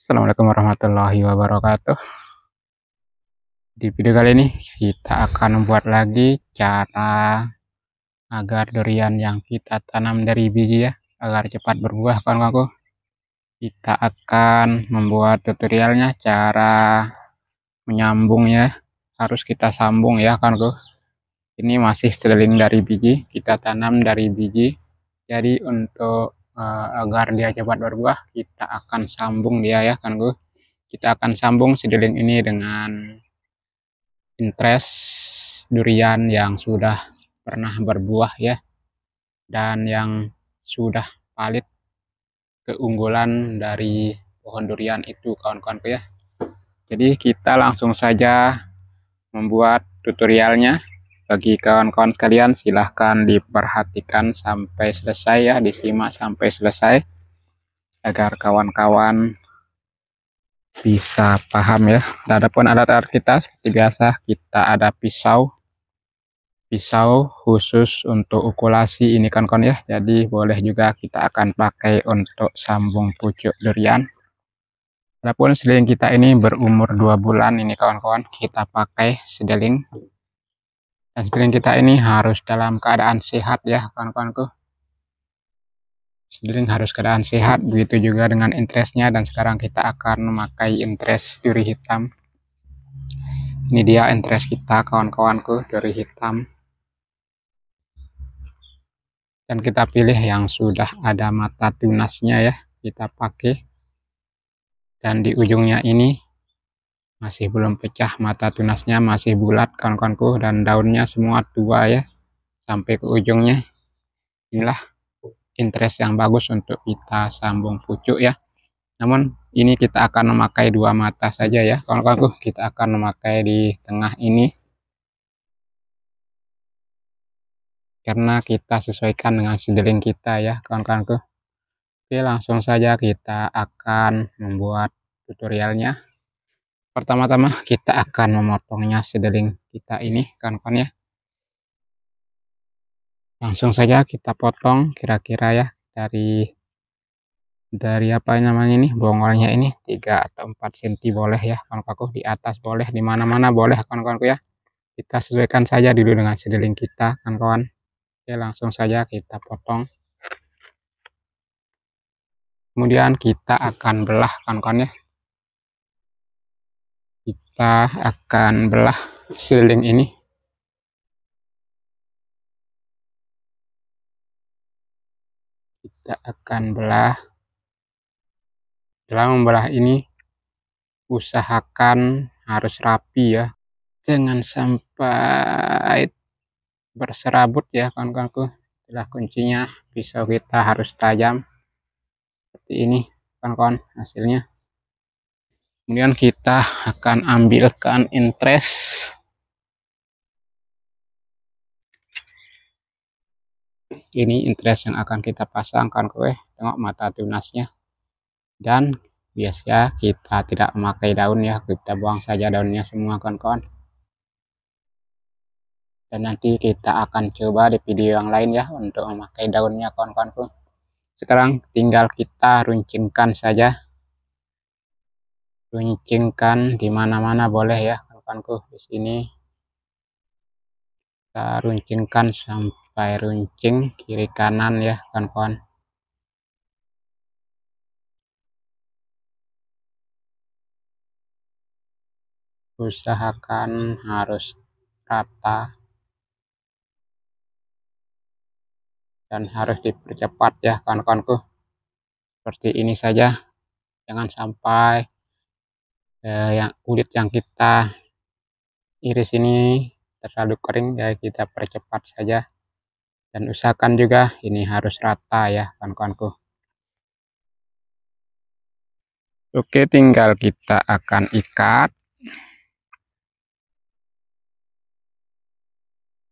Assalamualaikum warahmatullahi wabarakatuh. Di video kali ini kita akan membuat lagi cara agar durian yang kita tanam dari biji ya agar cepat berbuah kawan-kawanku kita akan membuat tutorialnya cara menyambung ya. Harus kita sambung ya kawanku ini masih sedeling dari biji kita tanam dari biji. Jadi untuk uh, agar dia cepat berbuah kita akan sambung dia ya kan gue kita akan sambung sedeling ini dengan interest durian yang sudah pernah berbuah ya dan yang sudah palit keunggulan dari pohon durian itu kawan-kawanku ya. Jadi kita langsung saja membuat tutorialnya bagi kawan-kawan sekalian silahkan diperhatikan sampai selesai ya disimak sampai selesai agar kawan-kawan bisa paham ya. Adapun alat-alat kita seperti biasa kita ada pisau. Pisau khusus untuk ukulasi ini kan kawan ya. Jadi boleh juga kita akan pakai untuk sambung pucuk durian. Adapun sedeling kita ini berumur dua bulan ini kawan-kawan. Kita pakai sedeling dan kita ini harus dalam keadaan sehat ya kawan-kawanku. Sepiring harus keadaan sehat begitu juga dengan interestnya dan sekarang kita akan memakai interest duri hitam. Ini dia interest kita kawan-kawanku duri hitam. Dan kita pilih yang sudah ada mata tunasnya ya kita pakai. Dan di ujungnya ini masih belum pecah mata tunasnya masih bulat kawan-kawanku dan daunnya semua tua ya sampai ke ujungnya. Inilah interest yang bagus untuk kita sambung pucuk ya. Namun ini kita akan memakai dua mata saja ya kawan-kawanku. Kita akan memakai di tengah ini. Karena kita sesuaikan dengan sedeling kita ya kawan-kawanku. Oke langsung saja kita akan membuat tutorialnya pertama-tama kita akan memotongnya sedeling kita ini kawan-kawan ya. Langsung saja kita potong kira-kira ya dari dari apa namanya ini bongolnya ini 3 atau 4 cm boleh ya kawan-kawanku di atas boleh di mana-mana boleh kawan-kawanku ya. Kita sesuaikan saja dulu dengan sedeling kita kawan-kawan. Oke langsung saja kita potong. Kemudian kita akan belah kawan-kawan ya kita akan belah seling ini? Kita akan belah. Dalam membelah ini usahakan harus rapi ya. Jangan sampai berserabut ya kawan-kawanku. Itulah kuncinya. Pisau kita harus tajam. Seperti ini kawan-kawan hasilnya kemudian kita akan ambilkan interest. Ini interest yang akan kita pasangkan kue tengok mata tunasnya. Dan biasa kita tidak memakai daun ya. Kita buang saja daunnya semua kawan-kawan. Dan nanti kita akan coba di video yang lain ya untuk memakai daunnya kawan-kawanku sekarang tinggal kita runcingkan saja runcingkan di mana-mana boleh ya kawanku di sini. Kita runcingkan sampai runcing kiri kanan ya kawan-kawan. Usahakan harus rata dan harus dipercepat ya kawan-kawanku. Seperti ini saja. Jangan sampai eh, yang kulit yang kita iris ini terlalu kering ya kita percepat saja. Dan usahakan juga ini harus rata ya kawan-kawanku. Oke tinggal kita akan ikat.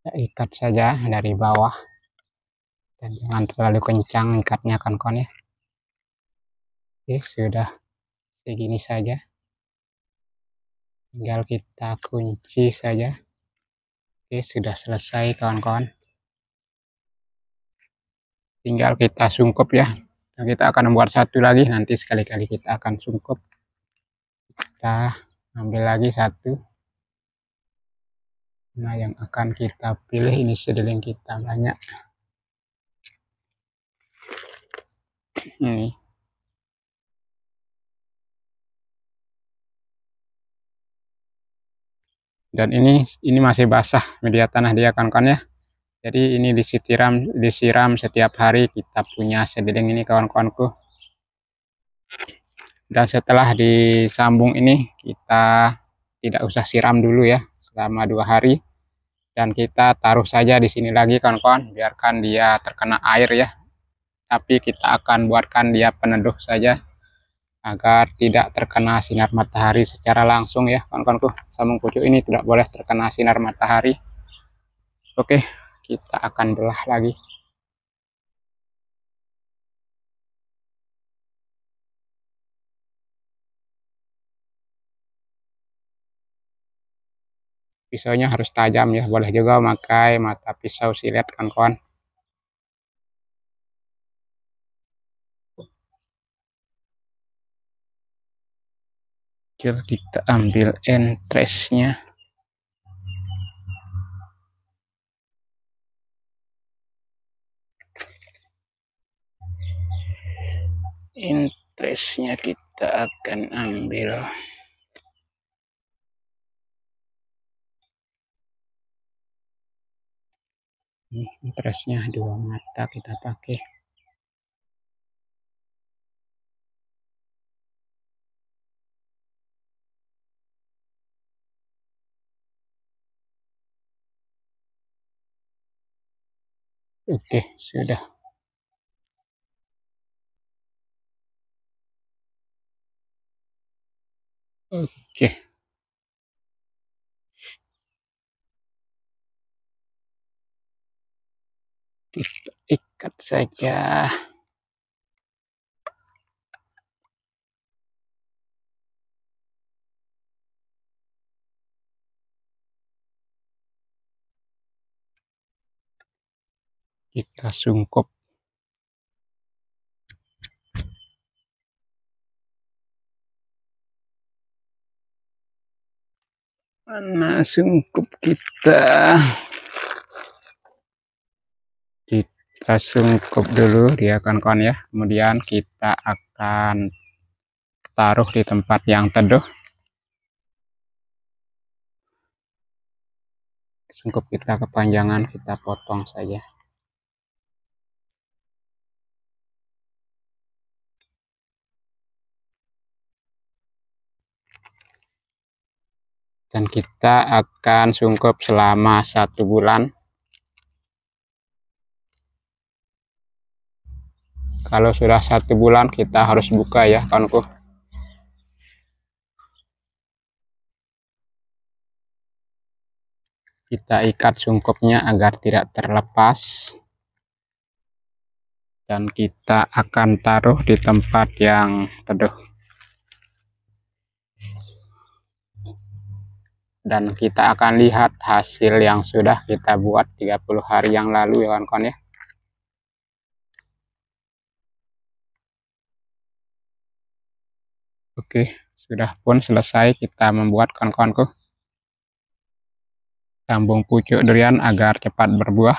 Ya, ikat saja dari bawah. Dan jangan terlalu kencang ikatnya kawan-kawan ya. Oke sudah segini saja tinggal kita kunci saja. Oke sudah selesai kawan-kawan. Tinggal kita sungkup ya. Dan kita akan membuat satu lagi. Nanti sekali-kali kita akan sungkup. Kita ambil lagi satu. Nah yang akan kita pilih ini sedeling kita banyak. Ini dan ini ini masih basah media tanah dia kawan-kawan ya. Jadi ini disiram disiram setiap hari kita punya sedeling ini kawan-kawanku. Dan setelah disambung ini kita tidak usah siram dulu ya selama dua hari. Dan kita taruh saja di sini lagi kawan-kawan biarkan dia terkena air ya. Tapi kita akan buatkan dia peneduh saja agar tidak terkena sinar matahari secara langsung ya kawan-kawanku. Sambung pucuk ini tidak boleh terkena sinar matahari. Oke kita akan belah lagi. Pisaunya harus tajam ya boleh juga memakai mata pisau silet kawan-kawan kita ambil entresnya entresnya kita akan ambil. Ini interestnya dua mata kita pakai oke sudah. Oke. Kita ikat saja kita sungkup mana sungkup kita? Kita sungkup dulu dia kawan-kawan ya. Kemudian kita akan taruh di tempat yang teduh. Sungkup kita kepanjangan kita potong saja dan kita akan sungkup selama satu bulan. Kalau sudah satu bulan kita harus buka ya kawanku. Kita ikat sungkupnya agar tidak terlepas. Dan kita akan taruh di tempat yang teduh dan kita akan lihat hasil yang sudah kita buat 30 hari yang lalu ya kawan-kawan ya Oke, sudah pun selesai kita membuat kawan-kawanku. Sambung pucuk durian agar cepat berbuah.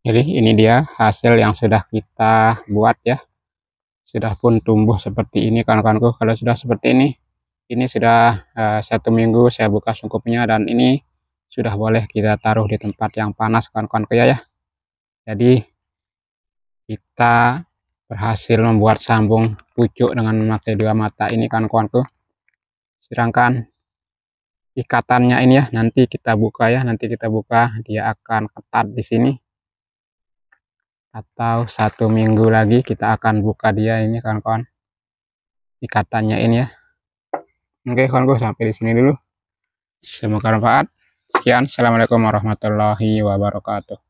Jadi ini dia hasil yang sudah kita buat ya sudah pun tumbuh seperti ini kawan-kawanku. Kalau sudah seperti ini ini sudah uh, satu minggu saya buka sungkupnya dan ini sudah boleh kita taruh di tempat yang panas kawan-kawanku ya ya. Jadi kita berhasil membuat sambung pucuk dengan memakai dua mata ini kawan-kawanku. Sedangkan ikatannya ini ya nanti kita buka ya nanti kita buka dia akan ketat di sini atau satu minggu lagi kita akan buka dia ini kawan-kawan. Ikatannya ini ya. Oke kawan-kawan sampai di sini dulu. Semoga bermanfaat. Sekian. Assalamualaikum warahmatullahi wabarakatuh